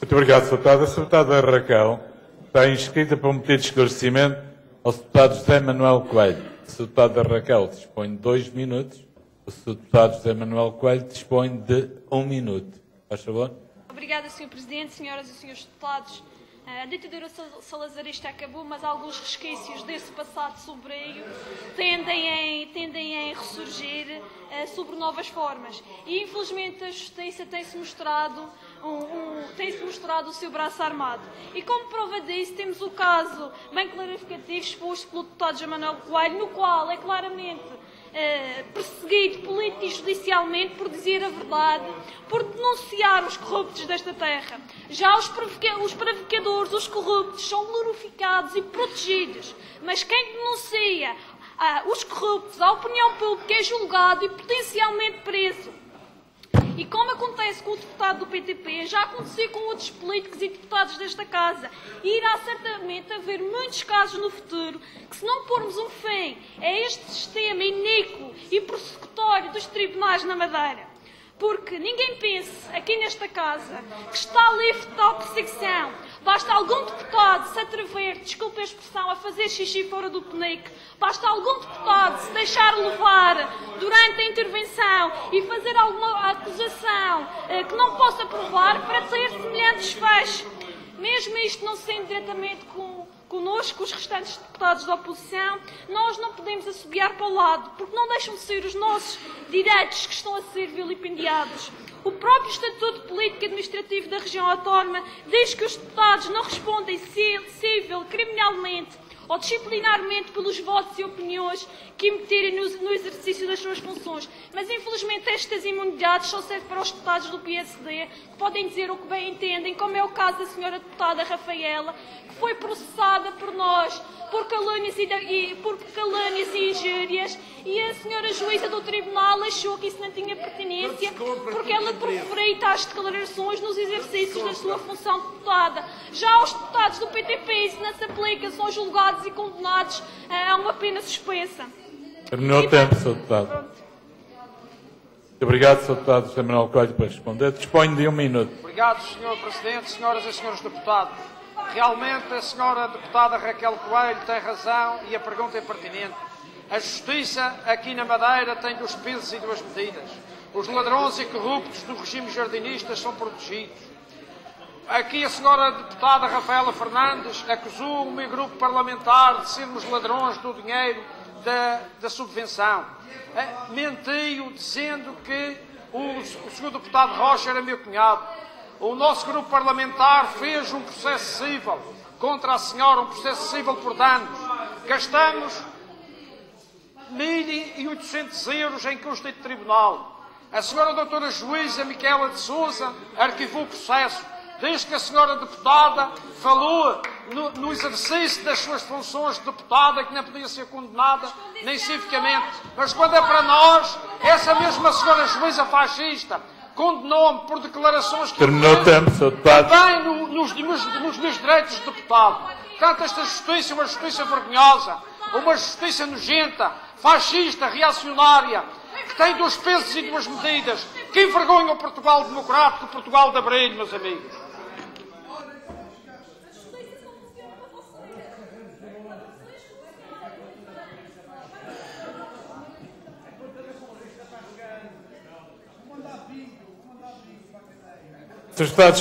Muito obrigado, Sr. Deputado. A. Deputada Raquel está inscrita para um pedido de esclarecimento ao. Deputado José Manuel Coelho. A. Deputada Raquel dispõe de dois minutos. O. Deputado José Manuel Coelho dispõe de um minuto. Faz favor. Obrigada, Sr. Presidente, senhoras e senhores deputados. A ditadura salazarista acabou, mas alguns resquícios desse passado sombrio tendem a, tendem a ressurgir uh, sob novas formas. E, infelizmente, a justiça tem-se mostrado, um, um, tem mostrado o seu braço armado. E, como prova disso, temos o caso bem clarificativo exposto pelo deputado Manuel Coelho, no qual é claramente eh, perseguido político e judicialmente por dizer a verdade, por denunciar os corruptos desta terra. Já os, os provocadores, os corruptos, são glorificados e protegidos. Mas quem denuncia ah, os corruptos, a opinião pública é julgado e potencialmente preso. E como acontece com o deputado do PTP, já aconteceu com outros políticos e deputados desta Casa. E irá certamente haver muitos casos no futuro que, se não pormos um fim a este sistema iníquo e persecutório dos tribunais na Madeira, porque ninguém pense, aqui nesta casa, que está livre de tal perseguição. Basta algum deputado se atrever, desculpe a expressão, a fazer xixi fora do penique. Basta algum deputado se deixar levar durante a intervenção e fazer alguma acusação eh, que não possa provar para ter semelhante desfecho. Mesmo isto não sendo diretamente com connosco, os restantes deputados da oposição, nós não podemos assobiar para o lado, porque não deixam de ser os nossos direitos que estão a ser vilipendiados. O próprio Estatuto Político e Administrativo da Região Autónoma diz que os deputados não respondem civil, criminalmente ou disciplinarmente pelos votos e opiniões que emitirem no, no, exercício das suas funções. Mas, infelizmente, estas imunidades só servem para os deputados do PSD, que podem dizer o que bem entendem, como é o caso da senhora deputada Rafaela, que foi processada por nós por calúnias e, por calúnias e injúrias e a senhora juíza do tribunal achou que isso não tinha pertinência porque ela preferia tais declarações nos exercícios da sua função de deputada. Já os deputados do PTP, isso não se aplica, são julgados e condenados a uma pena suspensa. Terminou o tempo, Sr. Deputado. Pronto. Obrigado, Sr. Deputado José Manuel Coelho, para responder. Disponho de um minuto. Obrigado, Sr. Presidente, senhoras e senhores deputados. Realmente a senhora deputada Raquel Coelho tem razão e a pergunta é pertinente. A justiça aqui na Madeira tem dois pesos e duas medidas. Os ladrões e corruptos do regime jardinista são protegidos. Aqui a senhora deputada Rafaela Fernandes acusou o meu grupo parlamentar de sermos ladrões do dinheiro da, da subvenção. É, mentiu dizendo que o, o senhor deputado Rocha era meu cunhado. O nosso grupo parlamentar fez um processo civil contra a senhora, um processo civil por danos. Gastamos 1.800 euros em custo de tribunal. A senhora doutora juíza Miquela de Souza arquivou o processo. Desde que a senhora deputada falou no, no, exercício das suas funções de deputada, que não podia ser condenada, nem civicamente. Mas quando é para nós, essa mesma senhora juíza fascista condenou-me por declarações que Terminou o tempo. Também no, nos, nos, nos meus direitos de deputado. Portanto, esta justiça é uma justiça vergonhosa, uma justiça nojenta, fascista, reacionária, que tem dois pesos e duas medidas, que envergonha o Portugal democrático, o Portugal de Abril, meus amigos. Sr. Deputados,